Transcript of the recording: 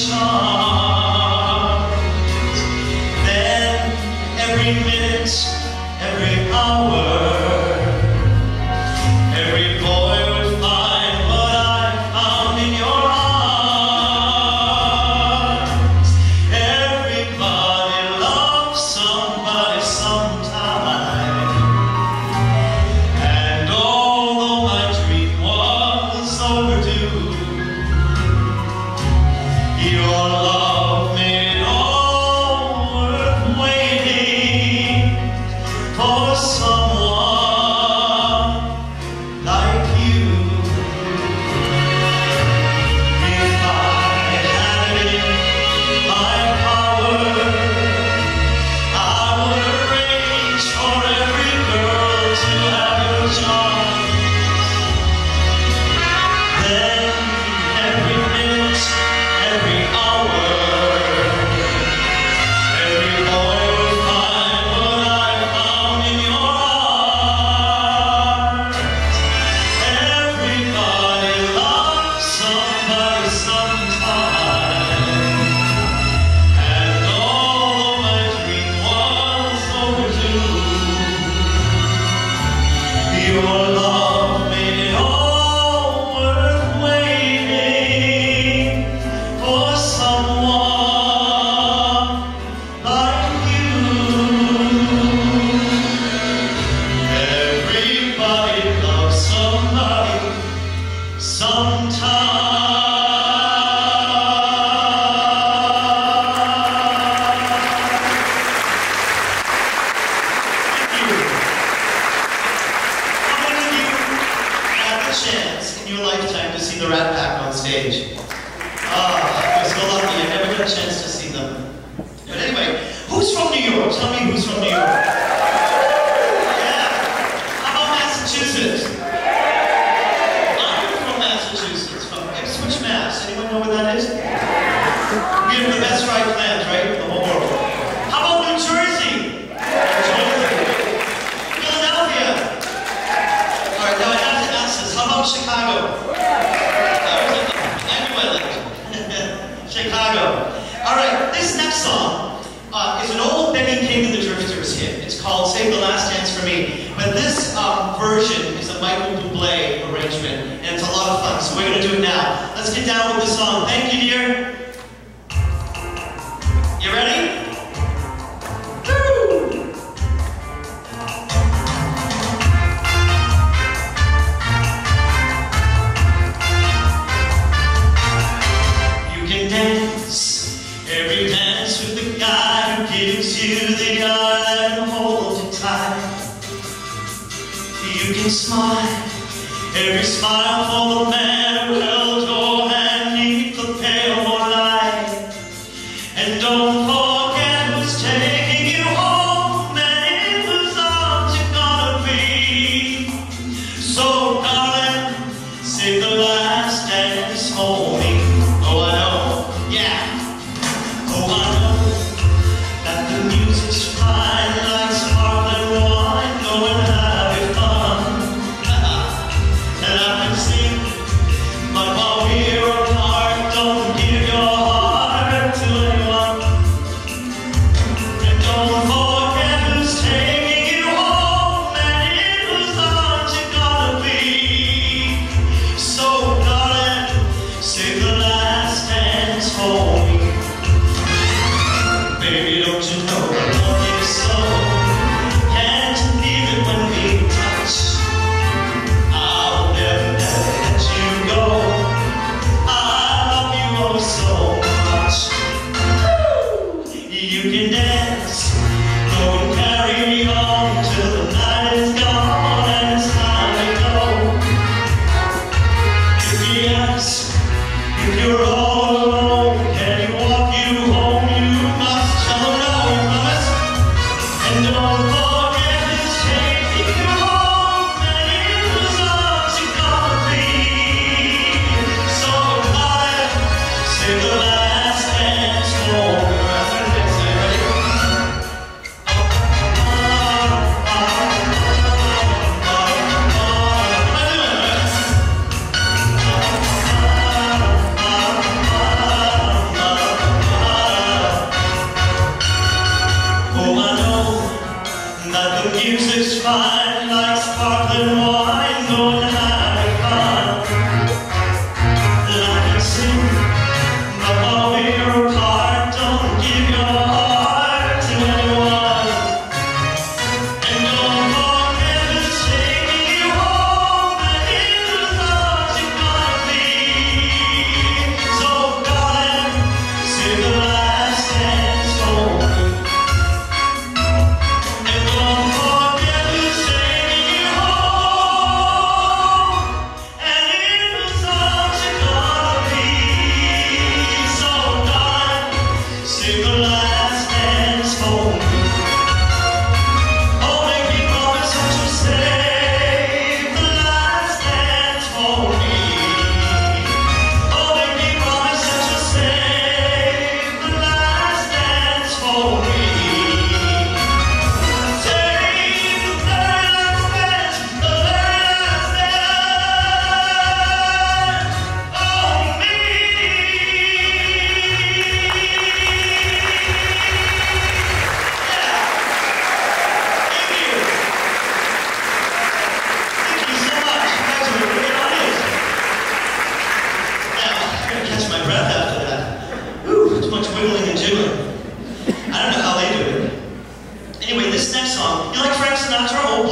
oh stage. Ah, I'm so lucky. I never got a chance to see them. But anyway, who's from New York? Tell me who's from New York. Edmund came the Drifters' hit. It's called Save the Last Dance for Me. But this um, version is a Michael Bublé arrangement, and it's a lot of fun, so we're going to do it now. Let's get down with the song. Thank you, dear. smile, every smile for the man. and all uses fine like